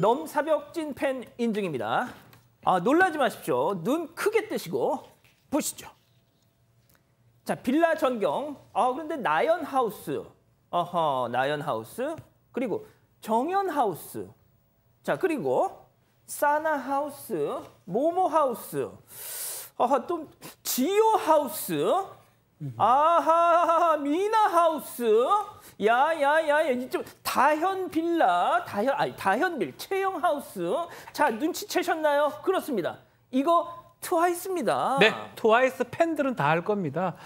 넘사벽 찐팬 인증입니다. 아, 놀라지 마십시오. 눈 크게 뜨시고 보시죠. 자, 빌라 전경. 아, 그런데 나연 하우스. 어허, 나연 하우스. 그리고 정연 하우스. 자, 그리고 사나 하우스, 모모 하우스. 아하, 또 지효 하우스. 아하, 미나 하우스. 야야야, 이좀 다현 빌라, 다현 아니 다현빌 채영 하우스. 자, 눈치채셨나요? 그렇습니다. 이거 트와이스입니다. 네, 트와이스 팬들은 다 알 겁니다.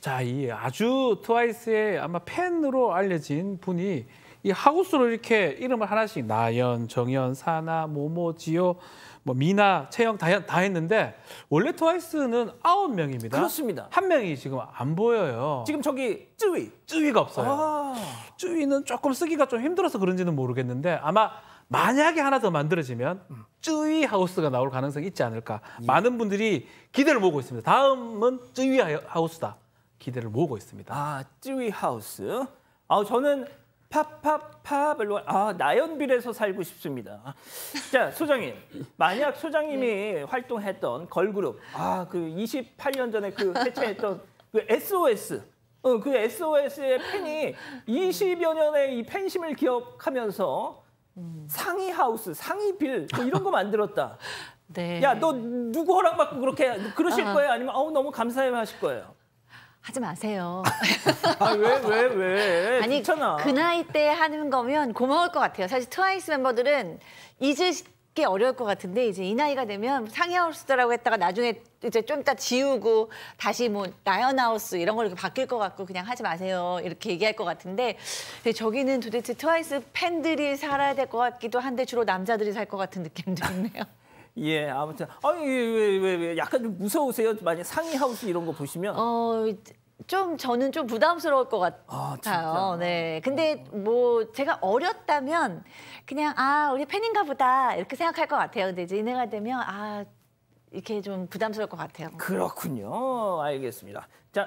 자, 이 아주 트와이스의 아마 팬으로 알려진 분이 이 하우스로 이렇게 이름을 하나씩 나연, 정연, 사나, 모모, 지효, 뭐 미나, 채영 다, 다 했는데 원래 트와이스는 아홉 명입니다. 그렇습니다. 한 명이 지금 안 보여요. 지금 저기 쯔위. 쯔위가 없어요. 아. 쯔위는 조금 쓰기가 좀 힘들어서 그런지는 모르겠는데 아마 만약에 하나 더 만들어지면 쯔위 하우스가 나올 가능성이 있지 않을까. 예. 많은 분들이 기대를 모으고 있습니다. 다음은 쯔위 하우스다. 기대를 모으고 있습니다. 아, 쯔위 하우스. 아, 저는 팝팝팝을 아, 나연빌에서 살고 싶습니다. 자, 소장님. 만약 소장님이 활동했던 걸그룹 아, 그 28년 전에 그 해체했던 그 SOS 어, 그 SOS의 팬이 20여 년의 이 팬심을 기억하면서 상의 하우스, 상의 빌, 뭐 이런 거 만들었다. 네. 야, 너 누구 허락받고 그렇게 그러실 아하. 거예요? 아니면 어우 너무 감사해 하실 거예요? 하지 마세요. 아, 왜, 왜, 왜? 아니 좋잖아. 그 나이 때 하는 거면 고마울 것 같아요. 사실 트와이스 멤버들은 잊기 어려울 것 같은데 이제 이 나이가 되면 상해하우스더라고 했다가 나중에 이제 좀 이따 지우고 다시 뭐 나연하우스 이런 걸로 바뀔 것 같고 그냥 하지 마세요 이렇게 얘기할 것 같은데 근데 저기는 도대체 트와이스 팬들이 살아야 될 것 같기도 한데 주로 남자들이 살 것 같은 느낌도 있네요. 예, 아무튼 아니 왜, 왜, 왜 약간 좀 무서우세요? 만약 상의 하우스 이런 거 보시면 어, 좀 저는 좀 부담스러울 것 아? 같아요. 네. 근데 뭐 제가 어렸다면 그냥 아, 우리 팬인가 보다 이렇게 생각할 것 같아요. 근데 이제 이내가 되면 아, 이렇게 좀 부담스러울 것 같아요. 그렇군요. 알겠습니다. 자.